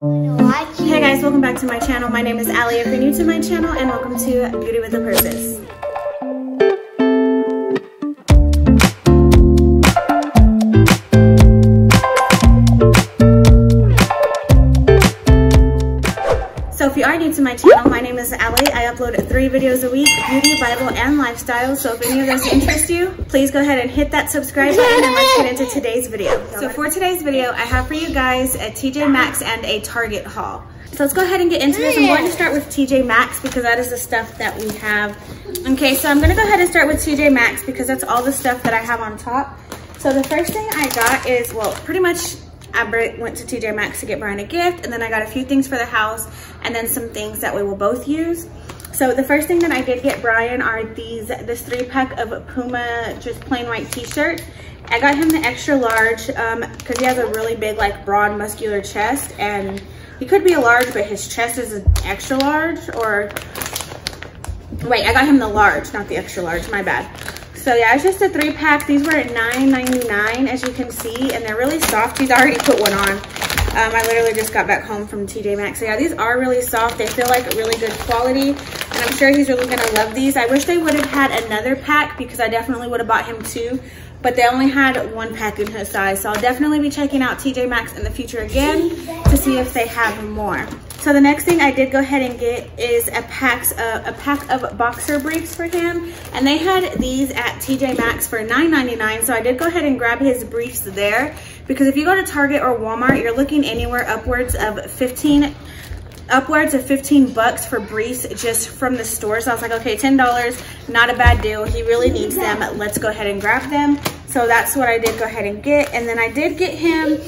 Hey guys, welcome back to my channel. My name is Allie. if you're new to my channel and welcome to Beauty with a Purpose. So if you are new to my channel, my name is Allie. Upload three videos a week, beauty, Bible, and lifestyle. So if any of those interest you, please go ahead and hit that subscribe button and let's get into today's video. So for today's video, I have for you guys a TJ Maxx and a Target haul. So let's go ahead and get into this. I'm going to start with TJ Maxx because that is the stuff that we have. Okay, so I'm gonna go ahead and start with TJ Maxx because that's all the stuff that I have on top. So the first thing I got is, well, pretty much I went to TJ Maxx to get Brian a gift and then I got a few things for the house and then some things that we will both use. So the first thing that I did get Brian are these, this three pack of Puma just plain white t-shirts. I got him the extra large because um, he has a really big like broad muscular chest and he could be a large but his chest is an extra large or wait I got him the large not the extra large my bad so yeah, it's just a three pack. These were at $9.99 as you can see, and they're really soft. He's already put one on. Um, I literally just got back home from TJ Maxx. So yeah, these are really soft. They feel like really good quality, and I'm sure he's really gonna love these. I wish they would have had another pack because I definitely would have bought him two, but they only had one pack in his size. So I'll definitely be checking out TJ Maxx in the future again to see if they have more. So the next thing I did go ahead and get is a, packs, uh, a pack of boxer briefs for him. And they had these at TJ Maxx for $9.99. So I did go ahead and grab his briefs there. Because if you go to Target or Walmart, you're looking anywhere upwards of 15 upwards of 15 bucks for briefs just from the store. So I was like, okay, $10, not a bad deal. He really needs them. Let's go ahead and grab them. So that's what I did go ahead and get. And then I did get him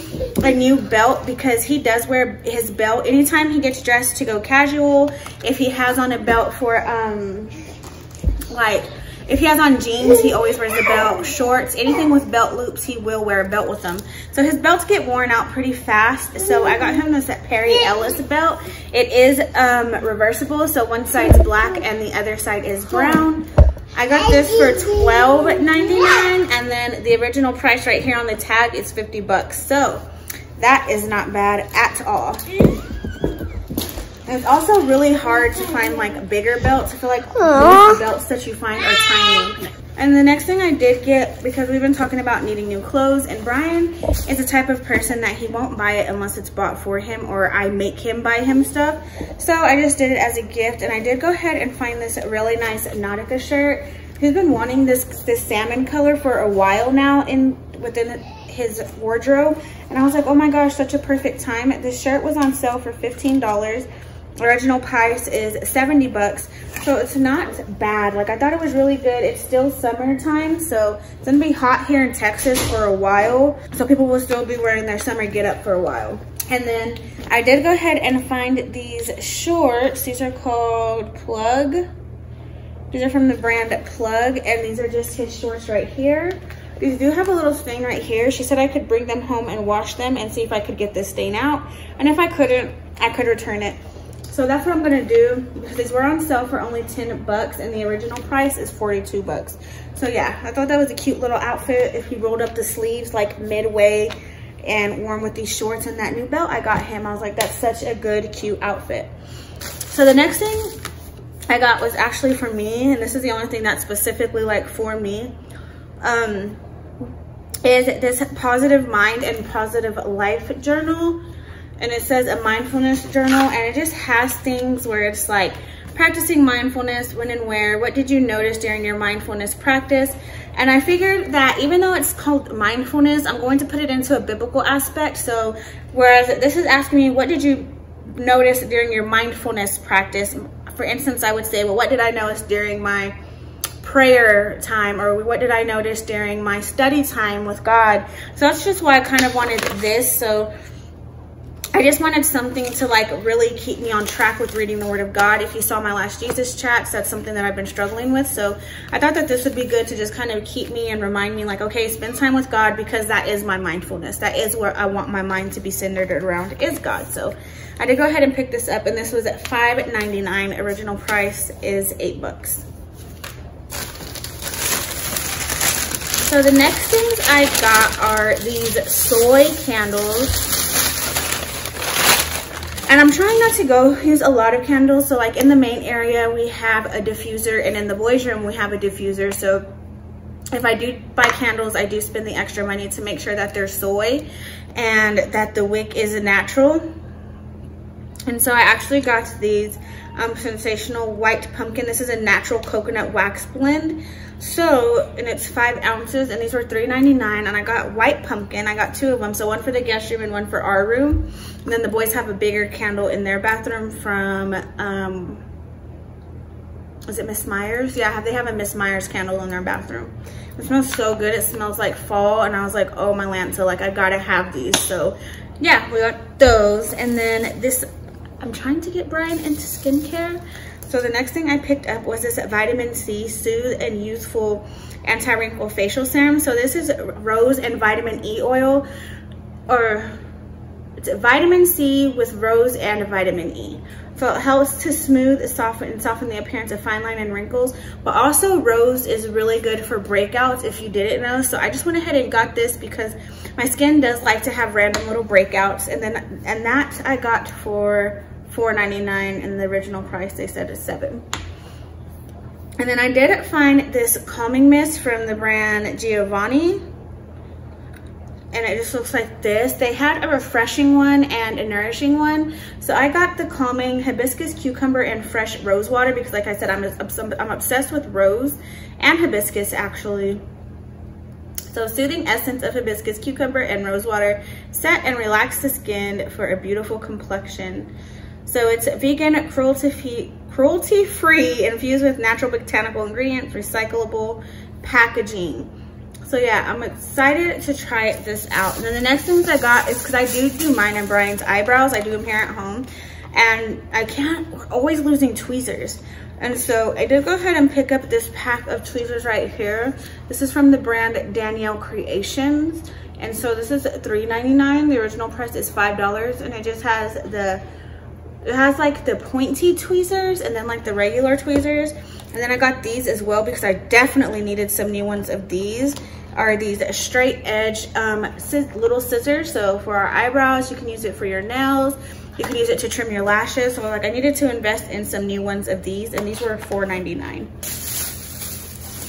a new belt because he does wear his belt anytime he gets dressed to go casual. If he has on a belt for um like if he has on jeans, he always wears a belt. Shorts, anything with belt loops, he will wear a belt with them. So his belts get worn out pretty fast. So I got him this Perry Ellis belt. It is um, reversible, so one side's black and the other side is brown. I got this for $12.99 and then the original price right here on the tag is 50 bucks. So that is not bad at all. It's also really hard to find like bigger belts. I feel like the belts that you find are tiny. And the next thing I did get, because we've been talking about needing new clothes, and Brian is the type of person that he won't buy it unless it's bought for him or I make him buy him stuff. So I just did it as a gift, and I did go ahead and find this really nice Nautica shirt. He's been wanting this, this salmon color for a while now in within his wardrobe. And I was like, oh my gosh, such a perfect time. This shirt was on sale for $15 original price is 70 bucks. So it's not bad. Like i thought it was really good. It's still summertime so it's gonna be hot here in texas for a while. So people will still be wearing their summer get up for a while. And then i did go ahead and find these shorts. These are called plug. These are from the brand plug and these are just his shorts right here. These do have a little stain right here. She said I could bring them home and wash them and see if I could get this stain out. And if I couldn't, I could return it so that's what I'm gonna do because these were on sale for only 10 bucks and the original price is 42 bucks. So yeah, I thought that was a cute little outfit if he rolled up the sleeves like midway and worn with these shorts and that new belt I got him. I was like, that's such a good, cute outfit. So the next thing I got was actually for me, and this is the only thing that's specifically like for me, um, is this positive mind and positive life journal and it says a mindfulness journal and it just has things where it's like practicing mindfulness when and where what did you notice during your mindfulness practice? And i figured that even though it's called mindfulness i'm going to put it into a biblical aspect. So whereas this is asking me what did you notice during your mindfulness practice? For instance i would say well what did i notice during my prayer time? Or what did i notice during my study time with god? So that's just why i kind of wanted this. So I just wanted something to like really keep me on track with reading the word of God. If you saw my last Jesus chats, that's something that I've been struggling with. So I thought that this would be good to just kind of keep me and remind me like, okay, spend time with God because that is my mindfulness. That is where I want my mind to be centered around is God. So I did go ahead and pick this up and this was at $5.99. Original price is eight bucks. So the next things I've got are these soy candles And I'm trying not to go use a lot of candles. So like in the main area, we have a diffuser and in the boys room, we have a diffuser. So if I do buy candles, I do spend the extra money to make sure that they're soy and that the wick is natural. And so I actually got these um, Sensational White Pumpkin. This is a natural coconut wax blend. So, and it's five ounces and these were $3.99 and I got white pumpkin. I got two of them. So one for the guest room and one for our room. And then the boys have a bigger candle in their bathroom from, um, is it Miss Myers? Yeah, they have a Miss Myers candle in their bathroom. It smells so good. It smells like fall. And I was like, oh my land. So like, I gotta have these. So yeah, we got those. And then this, I'm trying to get Brian into skincare. So the next thing I picked up was this vitamin C Soothe and Youthful Anti-Wrinkle Facial Serum. So this is rose and vitamin E oil or it's vitamin C with rose and vitamin E. So it helps to smooth, soften, and soften the appearance of fine line and wrinkles. But also rose is really good for breakouts if you didn't know. So I just went ahead and got this because my skin does like to have random little breakouts. And then and that I got for $4.99 and the original price they said is seven. And then I did find this calming mist from the brand Giovanni. And it just looks like this. They had a refreshing one and a nourishing one. So I got the calming hibiscus, cucumber, and fresh rose water because like I said, I'm, I'm obsessed with rose and hibiscus actually. So soothing essence of hibiscus, cucumber, and rose water. Set and relax the skin for a beautiful complexion. So it's vegan, cruelty-free, cruelty free, infused with natural botanical ingredients, recyclable packaging. So yeah, I'm excited to try this out. And then the next things I got is because I do do mine and Brian's eyebrows. I do them here at home. And I can't, we're always losing tweezers. And so I did go ahead and pick up this pack of tweezers right here. This is from the brand Danielle Creations. And so this is $3.99. The original price is $5. And it just has the it has like the pointy tweezers and then like the regular tweezers. And then I got these as well because I definitely needed some new ones of these are these straight edge um, little scissors. So for our eyebrows, you can use it for your nails. You can use it to trim your lashes. So like I needed to invest in some new ones of these and these were $4.99.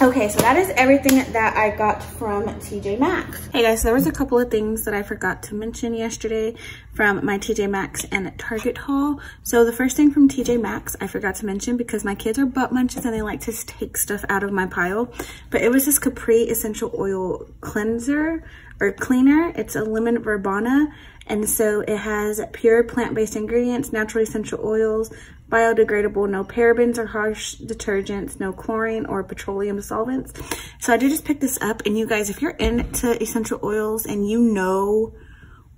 Okay, so that is everything that I got from TJ Maxx. Hey guys, so there was a couple of things that I forgot to mention yesterday from my TJ Maxx and Target haul. So the first thing from TJ Maxx I forgot to mention because my kids are butt munches and they like to take stuff out of my pile. But it was this Capri Essential Oil Cleanser or Cleaner. It's a lemon verbena and so it has pure plant-based ingredients, natural essential oils, biodegradable, no parabens or harsh detergents, no chlorine or petroleum solvents. So I did just pick this up and you guys, if you're into essential oils and you know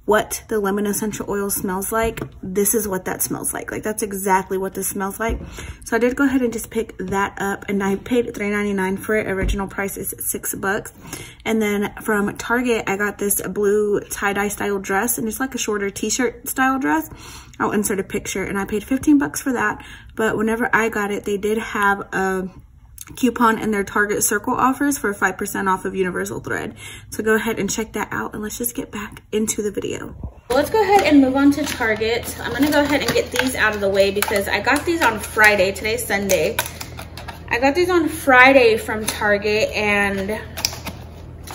what the lemon essential oil smells like, this is what that smells like. Like that's exactly what this smells like. So I did go ahead and just pick that up and I paid $3.99 for it. Original price is six bucks. And then from Target, I got this blue tie-dye style dress and it's like a shorter t-shirt style dress. I'll insert a picture and I paid 15 bucks for that. But whenever I got it, they did have a coupon in their Target Circle offers for 5% off of Universal Thread. So go ahead and check that out and let's just get back into the video. Let's go ahead and move on to Target. I'm gonna go ahead and get these out of the way because I got these on Friday, today's Sunday. I got these on Friday from Target and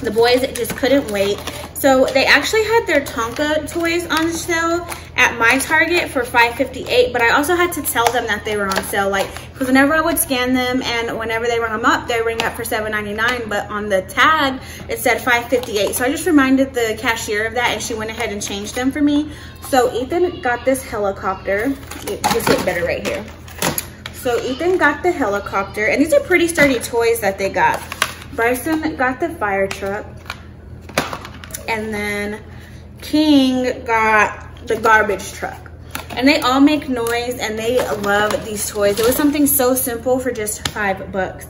the boys just couldn't wait. So they actually had their Tonka toys on sale at my Target for $5.58, but I also had to tell them that they were on sale. Like, because whenever I would scan them and whenever they rung them up, they ring up for $7.99, but on the tag, it said $5.58. So I just reminded the cashier of that and she went ahead and changed them for me. So Ethan got this helicopter. Just get better right here. So Ethan got the helicopter, and these are pretty sturdy toys that they got. Bryson got the fire truck. And then King got the garbage truck. And they all make noise and they love these toys. It was something so simple for just five bucks.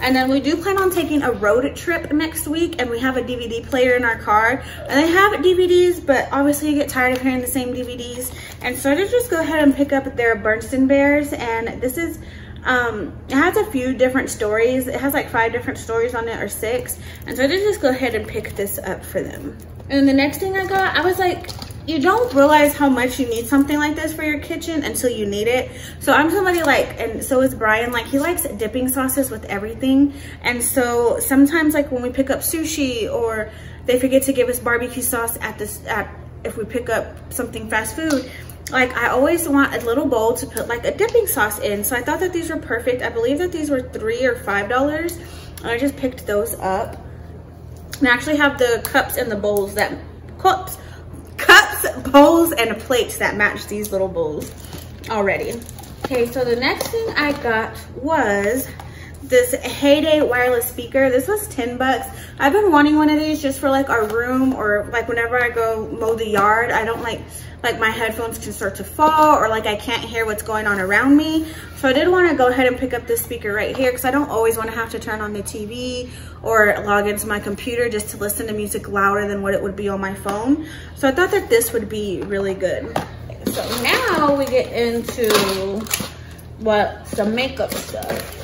And then we do plan on taking a road trip next week and we have a DVD player in our car. And they have DVDs, but obviously you get tired of hearing the same DVDs. And so I just go ahead and pick up their Berenstain Bears. And this is um it has a few different stories it has like five different stories on it or six and so i did just go ahead and pick this up for them and the next thing i got i was like you don't realize how much you need something like this for your kitchen until you need it. So I'm somebody like, and so is Brian, like he likes dipping sauces with everything. And so sometimes like when we pick up sushi or they forget to give us barbecue sauce at this, at if we pick up something fast food, like I always want a little bowl to put like a dipping sauce in. So I thought that these were perfect. I believe that these were three or five dollars. And I just picked those up. And I actually have the cups and the bowls that cups, cups bowls and plates that match these little bowls already. Okay, so the next thing I got was this Heyday wireless speaker. This was 10 bucks. I've been wanting one of these just for like our room or like whenever I go mow the yard. I don't like, like my headphones can start to fall or like I can't hear what's going on around me. So I did want to go ahead and pick up this speaker right here because I don't always want to have to turn on the TV or log into my computer just to listen to music louder than what it would be on my phone. So I thought that this would be really good. So now we get into what some makeup stuff.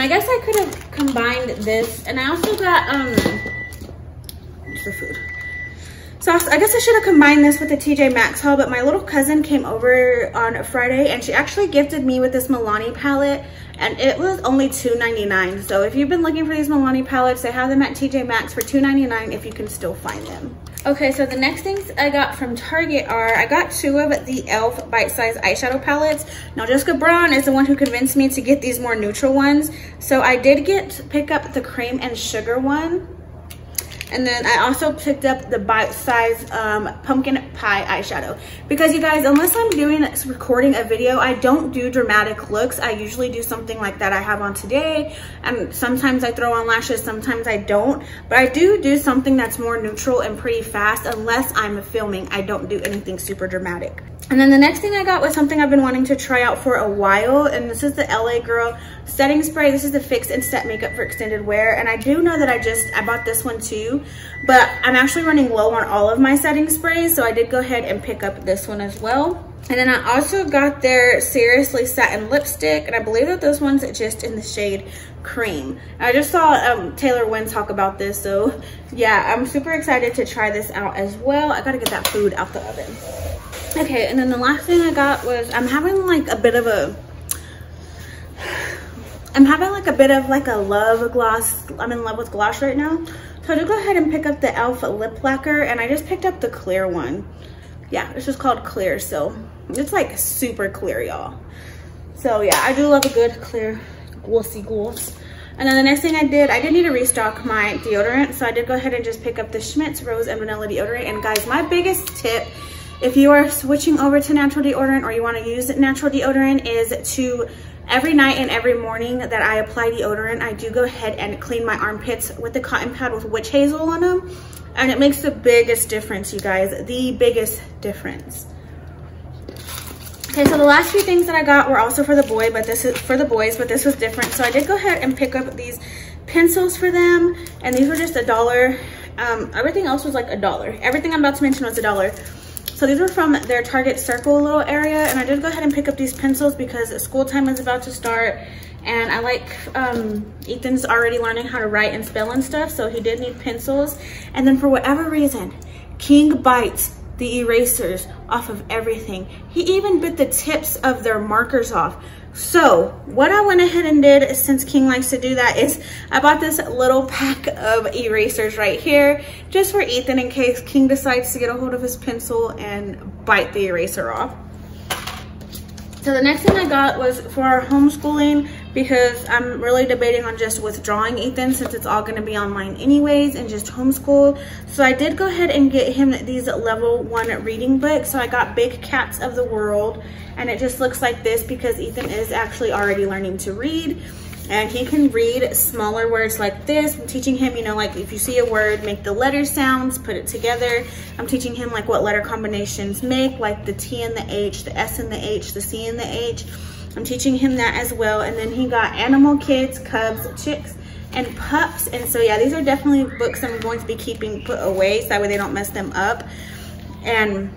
And I guess I could have combined this. And I also got, um, what's the food? So I guess I should have combined this with the TJ Maxx haul, but my little cousin came over on Friday and she actually gifted me with this Milani palette and it was only $2.99. So if you've been looking for these Milani palettes, they have them at TJ Maxx for $2.99 if you can still find them. Okay, so the next things I got from Target are, I got two of the e.l.f. Bite Size Eyeshadow Palettes. Now, Jessica Braun is the one who convinced me to get these more neutral ones. So I did get pick up the Cream and Sugar one. And then I also picked up the bite size um, pumpkin pie eyeshadow. Because you guys, unless I'm doing recording a video, I don't do dramatic looks. I usually do something like that I have on today. And sometimes I throw on lashes, sometimes I don't. But I do do something that's more neutral and pretty fast unless I'm filming. I don't do anything super dramatic. And then the next thing I got was something I've been wanting to try out for a while. And this is the LA Girl setting spray. This is the Fix and Set Makeup for Extended Wear. And I do know that I just, I bought this one too. But I'm actually running low on all of my setting sprays. So I did go ahead and pick up this one as well. And then I also got their Seriously Satin Lipstick. And I believe that this one's just in the shade Cream. I just saw um, Taylor Wynn talk about this. So yeah, I'm super excited to try this out as well. I gotta get that food out the oven. Okay, and then the last thing I got was I'm having like a bit of a I'm having like a bit of like a love gloss. I'm in love with gloss right now. So I did go ahead and pick up the e.l.f. lip lacquer and I just picked up the clear one. Yeah, it's just called clear. So it's like super clear, y'all. So yeah, I do love a good clear glossy gloss. And then the next thing I did, I did need to restock my deodorant. So I did go ahead and just pick up the Schmidt's Rose and Vanilla deodorant. And guys, my biggest tip if you are switching over to natural deodorant or you want to use natural deodorant is to every night and every morning that I apply the deodorant, I do go ahead and clean my armpits with the cotton pad with witch hazel on them. And it makes the biggest difference, you guys, the biggest difference. Okay, so the last few things that I got were also for the boy, but this is for the boys, but this was different. So I did go ahead and pick up these pencils for them, and these were just a dollar. Um, everything else was like a dollar. Everything I'm about to mention was a dollar. So these were from their Target Circle little area. And I did go ahead and pick up these pencils because school time is about to start. And I like, um, Ethan's already learning how to write and spell and stuff. So he did need pencils. And then for whatever reason, King bites the erasers off of everything. He even bit the tips of their markers off. So what I went ahead and did, since King likes to do that, is I bought this little pack of erasers right here, just for Ethan in case King decides to get a hold of his pencil and bite the eraser off. So the next thing I got was for our homeschooling because I'm really debating on just withdrawing Ethan since it's all gonna be online anyways and just homeschool. So I did go ahead and get him these level one reading books. So I got Big Cats of the World and it just looks like this because Ethan is actually already learning to read and he can read smaller words like this. I'm teaching him, you know, like if you see a word, make the letter sounds, put it together. I'm teaching him like what letter combinations make, like the T and the H, the S and the H, the C and the H. I'm teaching him that as well. And then he got Animal Kids, Cubs, Chicks, and Pups. And so yeah, these are definitely books I'm going to be keeping put away so that way they don't mess them up. And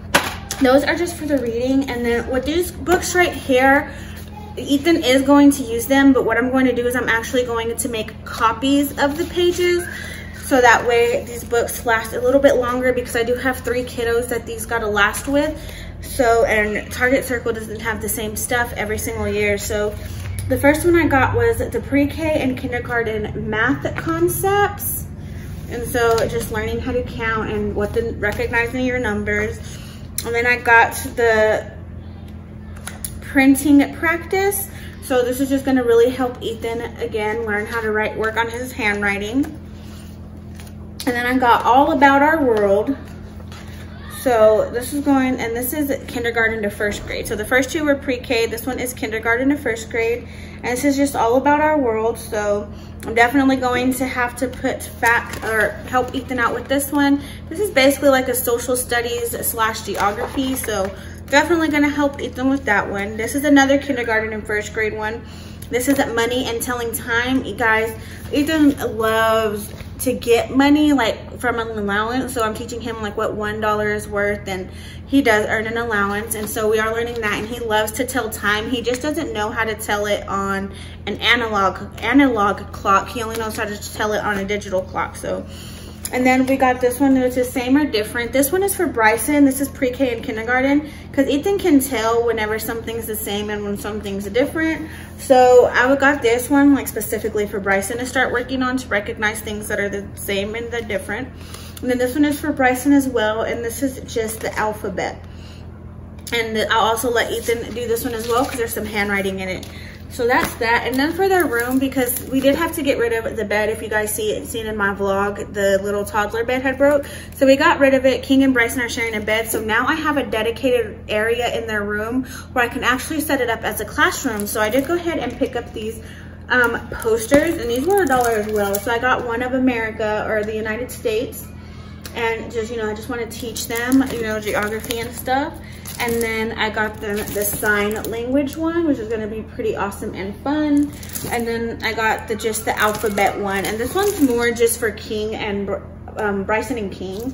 those are just for the reading. And then with these books right here, Ethan is going to use them, but what I'm going to do is I'm actually going to make copies of the pages So that way these books last a little bit longer because I do have three kiddos that these gotta last with. So, and Target Circle doesn't have the same stuff every single year. So the first one I got was the pre-K and kindergarten math concepts. And so just learning how to count and what the recognizing your numbers. And then I got the printing practice. So this is just gonna really help Ethan, again, learn how to write, work on his handwriting. And then I got All About Our World. So this is going, and this is kindergarten to first grade. So the first two were pre-K, this one is kindergarten to first grade. And this is just all about our world. So I'm definitely going to have to put back or help Ethan out with this one. This is basically like a social studies slash geography. So definitely gonna help Ethan with that one. This is another kindergarten and first grade one. This is money and telling time. You guys, Ethan loves to get money like from an allowance. So I'm teaching him like what $1 is worth and he does earn an allowance. And so we are learning that and he loves to tell time. He just doesn't know how to tell it on an analog analog clock. He only knows how to tell it on a digital clock. So and then we got this one, which is same or different. This one is for Bryson. This is pre-K and kindergarten because Ethan can tell whenever something's the same and when something's different. So I got this one like specifically for Bryson to start working on to recognize things that are the same and the different. And then this one is for Bryson as well. And this is just the alphabet. And I'll also let Ethan do this one as well because there's some handwriting in it. So that's that. And then for their room, because we did have to get rid of the bed, if you guys see it, seen in my vlog, the little toddler bed had broke. So we got rid of it. King and Bryson are sharing a bed. So now I have a dedicated area in their room where I can actually set it up as a classroom. So I did go ahead and pick up these um, posters and these were a dollar as well. So I got one of America or the United States and just, you know, I just want to teach them, you know, geography and stuff. And then I got them the sign language one, which is gonna be pretty awesome and fun. And then I got the just the alphabet one. And this one's more just for King and um, Bryson and King.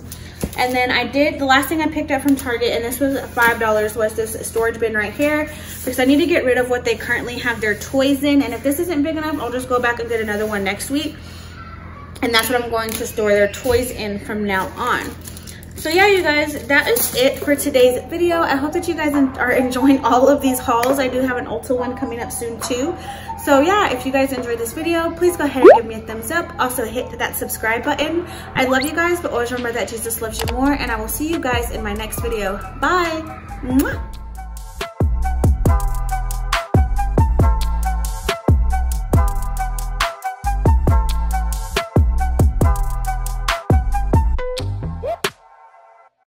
And then I did, the last thing I picked up from Target, and this was $5, was this storage bin right here, because I need to get rid of what they currently have their toys in. And if this isn't big enough, I'll just go back and get another one next week. And that's what I'm going to store their toys in from now on. So yeah, you guys, that is it for today's video. I hope that you guys are enjoying all of these hauls. I do have an Ulta one coming up soon too. So yeah, if you guys enjoyed this video, please go ahead and give me a thumbs up. Also hit that subscribe button. I love you guys, but always remember that Jesus loves you more. And I will see you guys in my next video. Bye. Mwah.